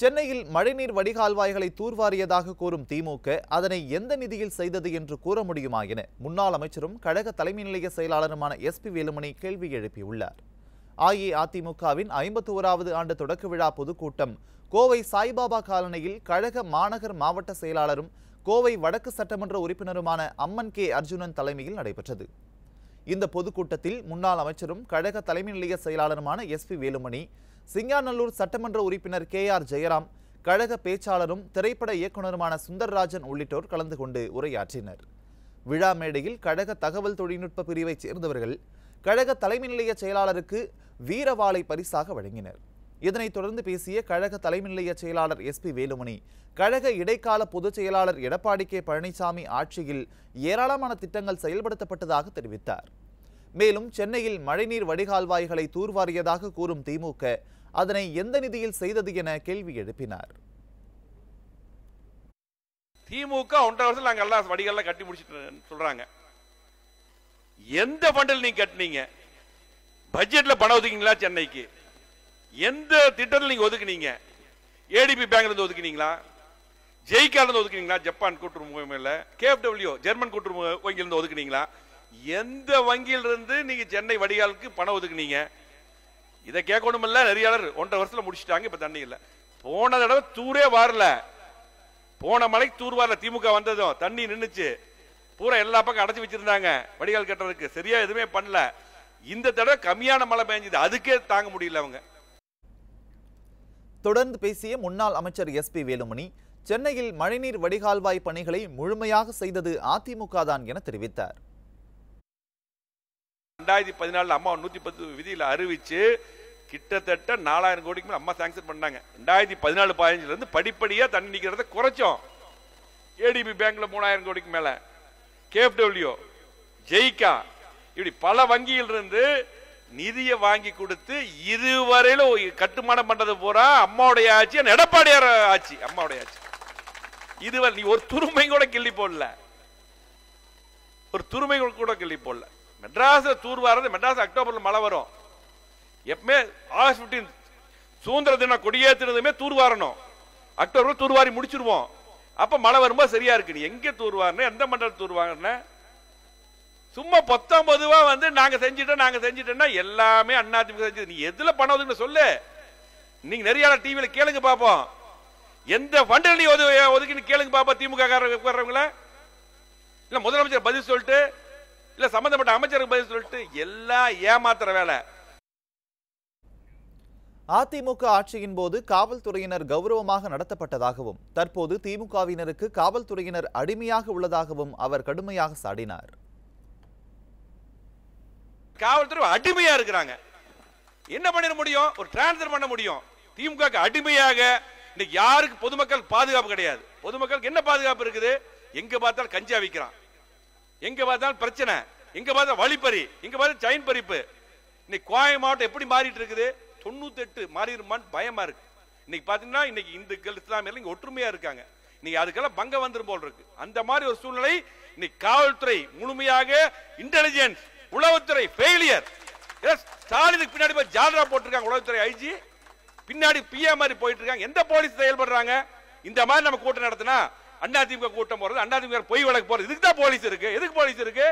சென்னையில் மழைநீர் வடிகால்வாய்களை தூர்வாரியதாக கூறும் திமுக அதனை எந்த நிதியில் செய்தது என்று கூற முடியுமா என முன்னாள் அமைச்சரும் கழக தலைமை நிலைய செயலாளருமான எஸ்பி வேலுமணி கேள்வி எழுப்பியுள்ளார். அஇஅதிமுகவின் ஐம்பத்தி ஓராவது ஆண்டு தொடக்க விழா பொதுக்கூட்டம் கோவை சாய்பாபா காலனியில் கழக மாநகர் மாவட்ட செயலாளரும் கோவை வடக்கு சட்டமன்ற உறுப்பினருமான அம்மன் கே அர்ஜுனன் தலைமையில் நடைபெற்றது. இந்த பொதுக்கூட்டத்தில் முன்னாள் அமைச்சரும் கழக தலைமை நிலைய செயலாளருமான எஸ்பி வேலுமணி சிங்காநல்லூர் சட்டமன்ற உறுப்பினர் கே ஆர் ஜெயராம் கழக பேச்சாளரும் திரைப்பட இயக்குனருமான சுந்தர்ராஜன் உள்ளிட்டோர் கலந்து கொண்டு உரையாற்றினர். விழா மேடையில் கழக தகவல் தொழில்நுட்ப பிரிவைச் சேர்ந்தவர்கள் கழக தலைமை நிலைய செயலாளருக்கு வீரவாளை பரிசாக வழங்கினர். இதனைத் தொடர்ந்து பேசிய கழக தலைமை நிலைய செயலாளர் எஸ் பி வேலுமணி கழக இடைக்கால பொதுச் செயலாளர் எடப்பாடி கே பழனிசாமி ஆட்சியில் ஏராளமான திட்டங்கள் செயல்படுத்தப்பட்டதாக தெரிவித்தார். மேலும் சென்னையில் மழைநீர் வடிகால்வாய்களை தூர்வாரியதாக கூறும் திமுக அதனை எந்த நிதியில் செய்தது என கேள்வி எழுப்பினார். திமுக ஒன்றரை வருஷம் நாங்கள் எல்லாம் வடிகள்லாம் கட்டி முடிச்சிட்டு சொல்றாங்க. எந்த ஃபண்டில் நீங்க கட்டினீங்க? பட்ஜெட்ல பணம் ஒதுக்கிங்களா சென்னைக்கு? எந்த திட்டத்தில் நீங்க ஒதுக்குனீங்க? ஏடிபி பேங்க்ல இருந்து ஒதுக்குனீங்களா? ஜெய்கால இருந்து ஒதுக்குனீங்களா? ஜப்பான் கூட்டுறவு முகமையில்? கேஎஃப்டபிள்யூ ஜெர்மன் கூட்டுறவு வங்கியில இருந்து ஒதுக்குனீங்களா? எந்த வங்கியிலிருந்து நீங்க சென்னை வடிகாலுக்கு பணம் ஒதுக்குனீங்க? இதை கேட்கணும் இல்ல நெறியாளர். ஒன்றரை வருஷத்துல முடிச்சிட்டாங்க இப்ப தண்ணி இல்ல. போன தடவை தூரே வரல. போன மலை தூர் வரல திமுக வந்ததும். தண்ணி நின்னுச்சு. பூரா எல்லா பக்கம் அடைச்சு வச்சிருந்தாங்க வடிகால் கட்டுறதுக்கு. சரியா எதுவுமே பண்ணல. இந்த தடவை கம்மியான மழை பெஞ்சது. அதுக்கே தாங்க முடியல அவங்க. தொடர்ந்து பேசிய முன்னாள் அமைச்சர் எஸ் பி வேலுமணி சென்னையில் மழைநீர் வடிகால்வாய் பணிகளை முழுமையாக செய்தது அதிமுக தான் என தெரிவித்தார். ரெண்டாயிரத்தி பதினாலில் அம்மா நூத்தி பத்து விதியில அறிவிச்சு கிட்டத்தட்ட நாலாயிரம் கோடிக்கு மேலே அம்மா சாங்ஷன் பண்ணாங்க. ரெண்டாயிரத்தி பதினாலு பதினஞ்சுல இருந்து படிப்படியா தண்ணி நிற்கிறத குறைச்சோம். ஏடிபி பேங்க்ல மூணாயிரம் கோடிக்கு மேல. கேஎஃப்டபிள்யூ ஜெய்கா இப்படி பல வங்கியில் இருந்து நிதியை வாங்கி கொடுத்து இதுவரையிலும் கட்டுமானம் பண்றது பூரா அம்மாவுடைய ஆட்சி எடப்பாடியார் ஆட்சி அம்மாவுடைய ஆட்சி. இதுவரை நீ ஒரு துருமை கூட கிள்ளி போடல. ஒரு துருமை கூட கிள்ளி போடல. மெட்ராஸில் தூர்வாரது மெட்ராஸ் அக்டோபரில் மழை வரும். எப்பவுமே ஆகஸ்ட் 15 சுதந்திர தினம் கொடியேற்றுனதுமே தூர் வாரணும். தூர்வாரி முடிச்சிருவோம். அப்போ மழை வரும்போது சரியா இருக்கு. நீ எங்க தூர் எந்த மண்டலம் தூர் வாரின? சும்மா பத்தொன்பதுவா வந்து நாங்கள் செஞ்சுட்டோம் நாங்கள் செஞ்சிட்டோம்னா எல்லாமே அதிமுக செஞ்சது. நீ எதில் பணம் ஒதுக்குன்னு சொல்லு. நீங்க நிறைய டிவியில் கேளுங்க பார்ப்போம் எந்த ஃபண்டில் நீ ஒதுக்கின்னு கேளுங்க பார்ப்போம் திமுக காரவங்கள இல்லை முதலமைச்சர் பதில் சொல்லிட்டு இல்ல சம்பந்தப்பட்ட அமைச்சருக்கு பதில் சொல்லிட்டு எல்லாம் ஏமாத்துற வேலை. அதிமுக ஆட்சியின் போது காவல்துறையினர் கௌரவமாக நடத்தப்பட்டதாகவும் தற்போது திமுகவினருக்கு காவல்துறையினர் அடிமையாக உள்ளதாகவும் அவர் கடுமையாக சாடினார். காவல்துறை அடிமையா இருக்கிறாங்க. என்ன பண்ணிட முடியும்? ஒரு டிரான்ஸ்ஃபர் பண்ண முடியும். திமுக அடிமையாக இன்னைக்கு யாருக்கு பொதுமக்கள் பாதுகாப்பு கிடையாது? பொதுமக்களுக்கு என்ன பாதுகாப்பு இருக்குது? எங்க பார்த்தாலும் கஞ்சா விற்கிறான் எங்க பார்த்தாலும் பிரச்சனை. எங்க பார்த்தா வழிப்பறி. எங்க பார்த்தா செயின் பறிப்பு. இன்னைக்கு கோயம் மாவட்டம் எப்படி மாறிட்டு இருக்குது? தொண்ணூத்தெட்டு மாறிடுமான்னு பயமா இருக்கு. இன்னைக்கு பாத்தீங்கன்னா இன்னைக்கு இந்துக்கள் இஸ்லாமியர்கள் இங்க ஒற்றுமையா இருக்காங்க. இன்னைக்கு அதுக்கெல்லாம் பங்கம் வந்துரும் போல் இருக்கு. அந்த மாதிரி ஒரு சூழ்நிலை இன்னைக்கு காவல்துறை முழுமையாக இன்டெலிஜென்ஸ் உளவுத்துறை ஃபெயிலியர் ஸ்டாலினுக்கு பின்னாடி போய் ஜால்ரா போட்டிருக்காங்க உளவுத்துறை ஐஜி. பின்னாடி பிஏ மாதிரி போயிட்டு இருக்காங்க. எந்த போலீஸ் செயல்படுறாங்க? இந்த மாதிரி நம்ம கூட்டம் நடத்தினா அண்ணா திமுக கூட்டம் போறது அண்ணா திமுக பொய் வழக்கு போறது. இதுக்கு தான் போலீஸ் இருக்கு. எதுக்கு போலீஸ் இருக்கு?